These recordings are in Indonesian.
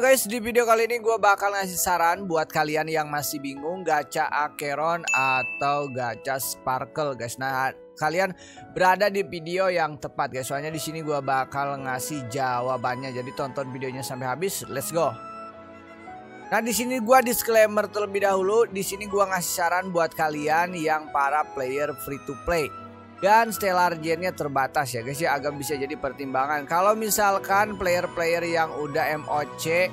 Guys, di video kali ini gue bakal ngasih saran buat kalian yang masih bingung gacha Akeron atau gacha Sparkle guys. Nah, kalian berada di video yang tepat guys. Soalnya di sini gue bakal ngasih jawabannya. Jadi tonton videonya sampai habis. Let's go. Nah, di sini gue disclaimer terlebih dahulu. Di sini gue ngasih saran buat kalian yang para player free to play dan stellar gennya terbatas ya guys ya. Agak bisa jadi pertimbangan. Kalau misalkan player-player yang udah MOC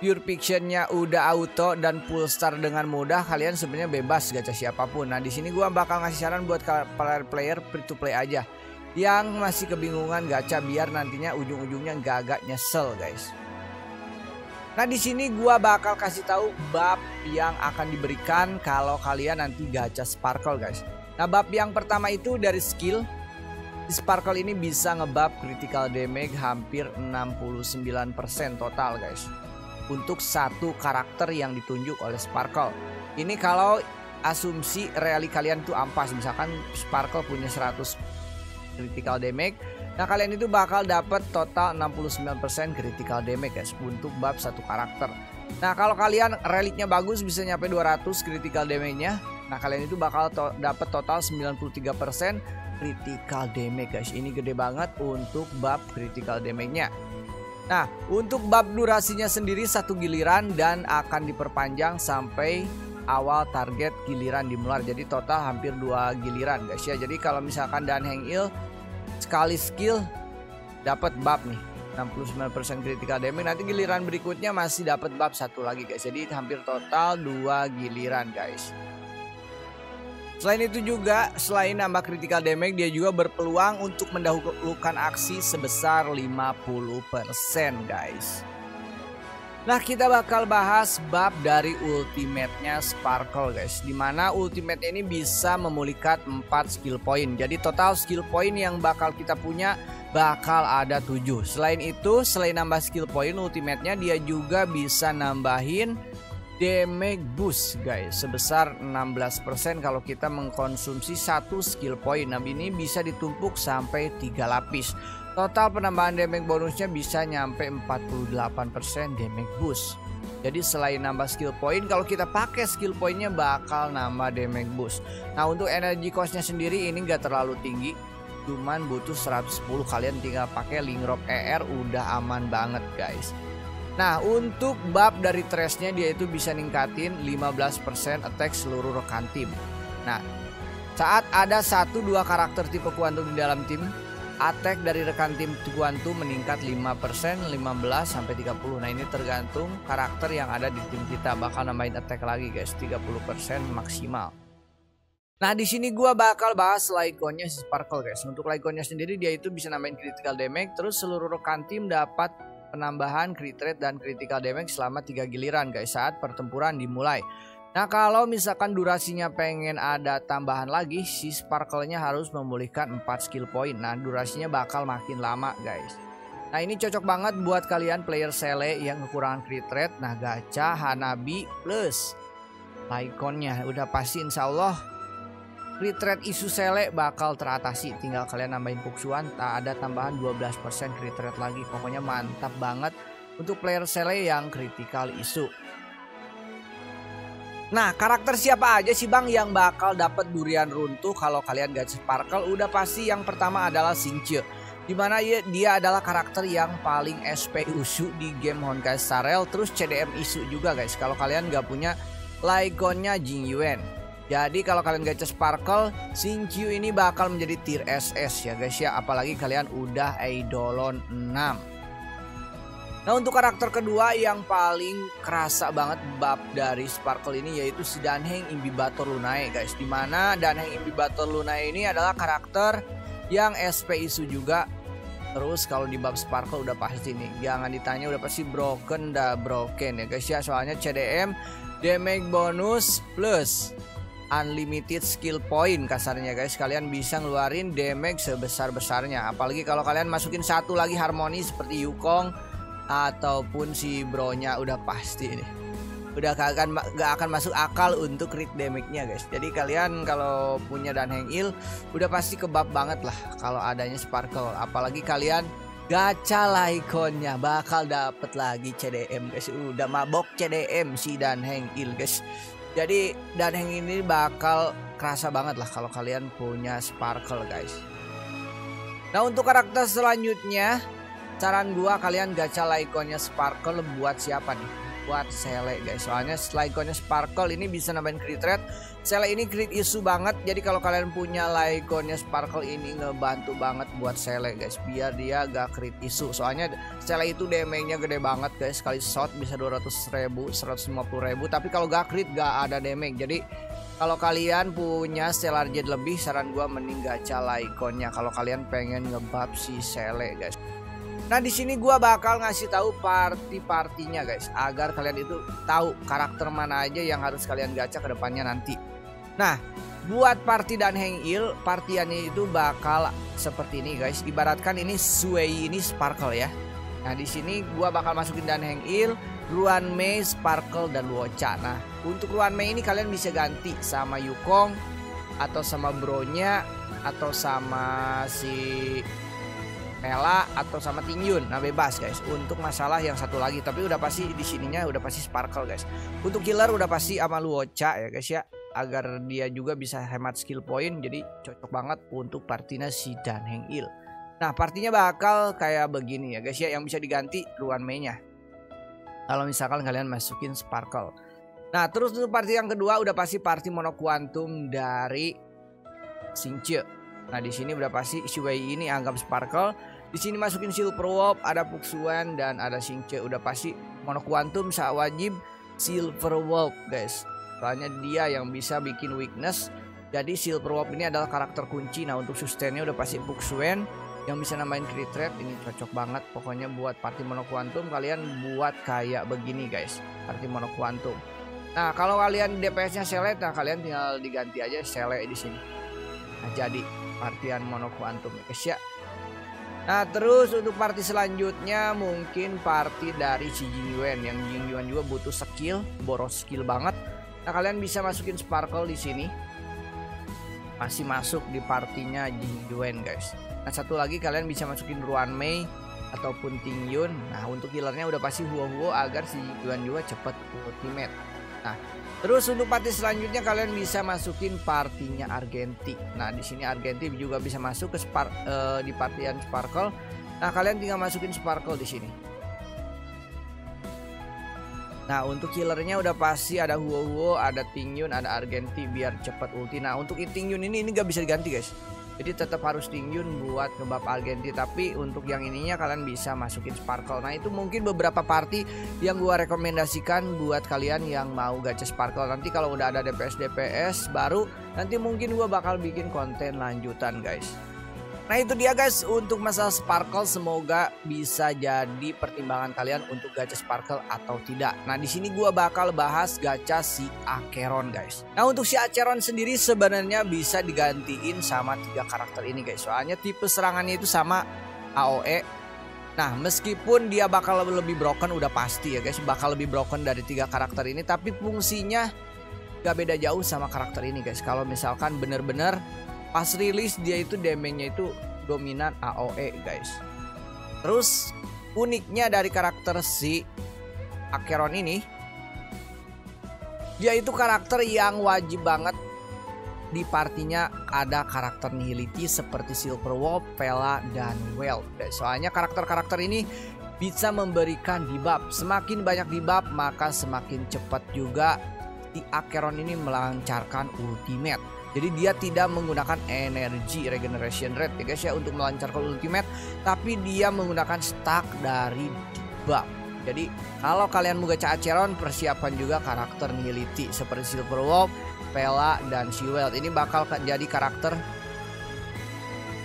pure fictionnya udah auto dan full star dengan mudah kalian sebenarnya bebas gacha siapa pun. Nah di sini gua bakal ngasih saran buat player-player free to play aja. Yang masih kebingungan gacha biar nantinya ujung-ujungnya gak agak nyesel guys. Nah di sini gua bakal kasih tahu bab yang akan diberikan kalau kalian nanti gacha Sparkle guys. Nah bab yang pertama itu dari skill. Sparkle ini bisa ngebab critical damage hampir 69% total guys. Untuk satu karakter yang ditunjuk oleh Sparkle. Ini kalau asumsi reali kalian tuh ampas. Misalkan Sparkle punya 100 critical damage. Nah kalian itu bakal dapat total 69% critical damage guys Untuk bab satu karakter. Nah kalau kalian reliknya bagus bisa nyampe 200 critical damage-nya Nah kalian itu bakal to dapat total 93% critical damage guys. Ini gede banget untuk bab critical damage-nya. Nah untuk bab durasinya sendiri satu giliran dan akan diperpanjang sampai awal target giliran dimulai. Jadi total hampir dua giliran guys ya. Jadi kalau misalkan dan hang il sekali skill dapat bab nih 69% critical damage nanti giliran berikutnya masih dapat bab satu lagi guys jadi hampir total dua giliran guys Selain itu juga, selain nambah critical damage, dia juga berpeluang untuk mendahulukan aksi sebesar 50% guys. Nah kita bakal bahas bab dari ultimate-nya Sparkle guys. Di mana ultimate ini bisa memulihkan 4 skill point. Jadi total skill point yang bakal kita punya bakal ada 7 Selain itu selain nambah skill point ultimate-nya dia juga bisa nambahin damage boost guys. Sebesar 16% kalau kita mengkonsumsi satu skill point. Nah ini bisa ditumpuk sampai 3 lapis. Total penambahan damage bonusnya bisa nyampe 48% damage boost. Jadi selain nambah skill point kalau kita pakai skill pointnya bakal nambah damage boost. Nah untuk energy costnya sendiri ini gak terlalu tinggi. Cuman butuh 110 kalian tinggal pakai link rock ER udah aman banget guys Nah untuk bab dari trashnya dia itu bisa ningkatin 15% attack seluruh rekan tim Nah saat ada satu dua karakter tipe kuantum di dalam tim Attack dari rekan tim kuantum meningkat 5%, 15 sampai 30. Nah, ini tergantung karakter yang ada di tim kita. Bakal nambahin attack lagi, guys. 30% maksimal. Nah, di sini gua bakal bahas Lyconnya si Sparkle, guys. Untuk Lyconnya sendiri dia itu bisa nambahin critical damage, terus seluruh rekan tim dapat penambahan crit rate dan critical damage selama 3 giliran guys saat pertempuran dimulai. Nah kalau misalkan durasinya pengen ada tambahan lagi si sparkle-nya harus memulihkan 4 skill point. Nah durasinya bakal makin lama guys. Nah ini cocok banget buat kalian player Sele yang kekurangan crit rate. Nah gacha Hanabi plus Lyconnya udah pasti insya Allah Crit isu sele bakal teratasi. Tinggal kalian nambahin puksuan Tak ada tambahan 12% crit rate lagi. Pokoknya mantap banget Untuk player sele yang critical isu. Nah karakter siapa aja sih bang yang bakal dapat durian runtuh kalau kalian gak sparkle? Udah pasti yang pertama adalah Sinche Di mana dia adalah karakter yang paling SP usu di game Honkai Star Rail Terus CDM isu juga guys. Kalau kalian gak punya Lyconnya Jing Yuan jadi kalau kalian gacha Sparkle, Q ini bakal menjadi tier SS ya guys ya. Apalagi kalian udah Eidolon 6. Nah untuk karakter kedua yang paling kerasa banget bab dari Sparkle ini yaitu si Danheng Imbibator Lunae guys. Di mana Danheng Imbibator Lunae ini adalah karakter yang SP isu juga Terus kalau di bab Sparkle udah pasti nih Jangan ditanya udah pasti broken dah broken ya guys ya Soalnya CDM damage bonus plus unlimited skill point kasarnya guys. Kalian bisa ngeluarin damage sebesar-besarnya. Apalagi kalau kalian masukin satu lagi harmoni seperti Yukong ataupun si bronya udah pasti nih. Udah gak akan gak akan masuk akal untuk crit damage-nya guys. Jadi kalian kalau punya dan hang il udah pasti kebab banget lah kalau adanya sparkle. Apalagi kalian gacha laikonnya bakal dapet lagi CDM guys. Udah mabok CDM si Dan Heng Il guys jadi Dan Heng ini bakal kerasa banget lah kalau kalian punya Sparkle guys. Nah untuk karakter selanjutnya saran gua kalian gacha laikonnya Sparkle buat siapa nih buat Sele guys. Soalnya laikonnya Sparkle ini bisa nambahin crit rate Sele ini crit isu banget. Jadi kalau kalian punya Laikonnya Sparkle ini ngebantu banget buat Sele guys. Biar dia gak crit isu. Soalnya Sele itu damage-nya gede banget guys. Sekali shot bisa 200 ribu 150 ribu. Tapi kalau gak crit gak ada damage. Jadi kalau kalian punya Stellar Jet lebih saran gua mending gacha Laikonnya kalau kalian pengen ngebab si Sele guys Nah di sini gue bakal ngasih tahu party-partinya guys, agar kalian itu tahu karakter mana aja yang harus kalian gacha ke depannya nanti. Nah, buat party dan hang il, partiannya itu bakal seperti ini guys. Ibaratkan ini Suei ini Sparkle ya. Nah di sini gue bakal masukin dan hang il, Ruan Mei, Sparkle dan Wocha. Nah untuk Ruan Mei ini kalian bisa ganti sama Yukong atau sama Bronya atau sama si Mela atau sama Tingyun. Nah bebas guys. Untuk masalah yang satu lagi, tapi udah pasti di sininya udah pasti Sparkle guys. Untuk killer udah pasti sama Luocha ya guys ya. Agar dia juga bisa hemat skill point. Jadi cocok banget untuk partinya si Dan Heng Il. Nah partinya bakal kayak begini ya guys ya. Yang bisa diganti Ruan Mei-nya. Kalau misalkan kalian masukin Sparkle. Nah terus untuk party yang kedua udah pasti party mono quantum dari Xingche. Nah di sini udah pasti Shuwei ini anggap Sparkle. Di sini masukin Silver Wolf, ada Puxuan dan ada Xingche. Udah pasti mono quantum saat wajib Silver Wolf guys. Soalnya dia yang bisa bikin weakness. Jadi Silver Wolf ini adalah karakter kunci. Nah untuk sustainnya udah pasti Puxuan yang bisa namain crit rate ini cocok banget pokoknya buat party mono quantum kalian buat kayak begini guys party mono quantum nah kalau kalian DPS nya sele nah kalian tinggal diganti aja sele di sini nah jadi partian mono quantum ya guys ya Nah terus untuk party selanjutnya mungkin party dari si Jingyuan yang Jingyuan juga butuh skill, boros skill banget. Nah kalian bisa masukin Sparkle di sini. Masih masuk di partinya Jingyuan guys. Nah satu lagi kalian bisa masukin Ruan Mei ataupun Tingyun. Nah untuk killernya udah pasti Huo Huo agar si Jingyuan juga cepat ultimate. Nah Terus untuk party selanjutnya kalian bisa masukin partinya Argenti. Nah di sini Argenti juga bisa masuk ke spar, uh, di partian Sparkle. Nah kalian tinggal masukin Sparkle di sini. Nah untuk killernya udah pasti ada Huo Huo, ada Tingyun, ada Argenti biar cepat ulti. Nah untuk Tingyun ini ini gak bisa diganti guys. Jadi tetap harus Tingyun buat ngebab Argenti Tapi untuk yang ininya kalian bisa masukin Sparkle. Nah itu mungkin beberapa party yang gua rekomendasikan buat kalian yang mau gacha Sparkle. Nanti kalau udah ada DPS-DPS baru Nanti mungkin gua bakal bikin konten lanjutan guys Nah itu dia guys untuk masalah Sparkle semoga bisa jadi pertimbangan kalian untuk gacha Sparkle atau tidak. Nah di sini gua bakal bahas gacha si Acheron guys. Nah untuk si Acheron sendiri sebenarnya bisa digantiin sama tiga karakter ini guys. Soalnya tipe serangannya itu sama AOE. Nah meskipun dia bakal lebih broken udah pasti ya guys bakal lebih broken dari tiga karakter ini tapi fungsinya gak beda jauh sama karakter ini guys. Kalau misalkan bener-bener pas rilis dia itu damage-nya itu dominan AOE guys. Terus uniknya dari karakter si Acheron ini dia itu karakter yang wajib banget di partinya ada karakter nihility seperti Silver Wolf, Vela, dan Well. Soalnya karakter-karakter ini bisa memberikan debuff. Semakin banyak debuff maka semakin cepat juga si Acheron ini melancarkan ultimate. Jadi dia tidak menggunakan energi regeneration rate ya guys ya untuk melancarkan ultimate, tapi dia menggunakan stack dari debuff. Jadi kalau kalian mau gacha Acheron persiapan juga karakter nihility seperti Silver Wolf, Pela dan Shield. Ini bakal jadi karakter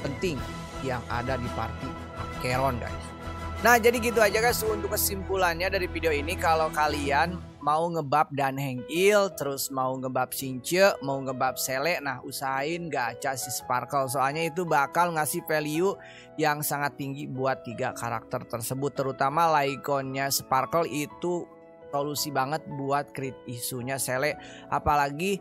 penting yang ada di party Acheron guys. Nah jadi gitu aja guys. Untuk kesimpulannya dari video ini kalau kalian mau ngebab dan hengil terus mau ngebab since mau ngebab sele nah usahain gacha si sparkle. Soalnya itu bakal ngasih value yang sangat tinggi buat tiga karakter tersebut. Terutama laikonnya sparkle itu solusi banget buat crit isunya sele. Apalagi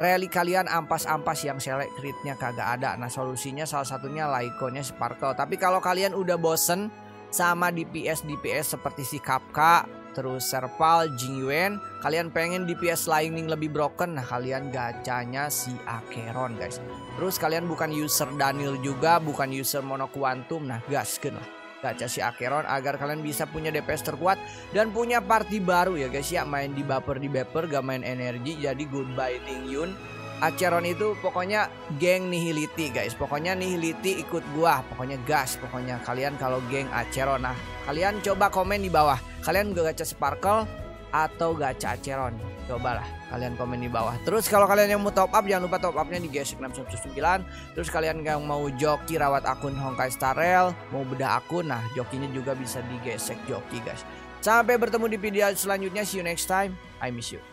rally kalian ampas-ampas yang select critnya kagak ada. Nah solusinya salah satunya Laikonya Sparkle. Tapi kalau kalian udah bosen sama DPS DPS seperti si Kapka, terus Serpal, Jingyuan, kalian pengen DPS Lightning lebih broken, nah kalian gacanya si Akeron guys. Terus kalian bukan user Daniel juga, bukan user Mono Quantum, nah gaskeun lah gacha si Akeron agar kalian bisa punya DPS terkuat dan punya party baru ya guys ya. Main di baper di baper gak main energi jadi goodbye Ning Yun. Acheron itu pokoknya geng nihiliti guys. Pokoknya nihiliti ikut gua Pokoknya gas Pokoknya kalian kalau geng Acheron. Nah kalian coba komen di bawah. Kalian gak gacha Sparkle atau gacha Acheron Cobalah kalian komen di bawah. Terus kalau kalian yang mau top up Jangan lupa top upnya di GSX 619 Terus kalian yang mau joki rawat akun Honkai Star Rail Mau bedah akun Nah jokinya juga bisa di GSX joki guys. Sampai bertemu di video selanjutnya. See you next time. I miss you